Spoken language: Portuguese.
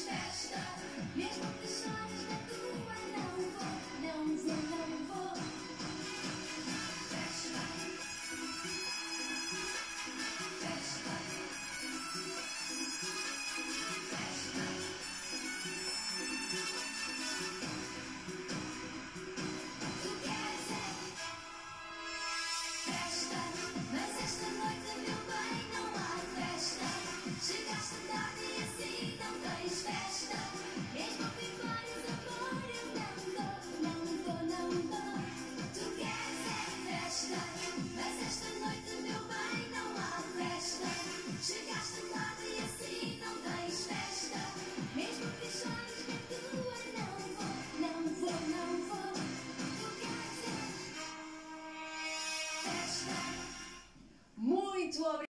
Stop, stop. Muito obrigada.